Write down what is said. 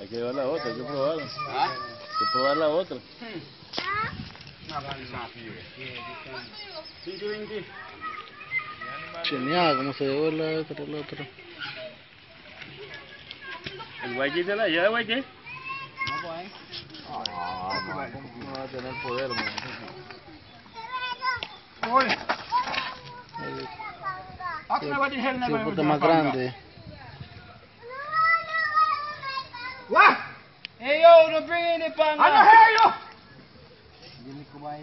Hay que llevar la otra, hay que probarla. Ha? Hay que probar la otra. Genial, cómo se llevó la otra, la otra. ¿El guayquí te la lleva, guayquí? Ah, man, ¿cómo va a tener poder, man? Sí, ba? puta más grande. gonna bring any panga. Ano hayo? Hindi ko ba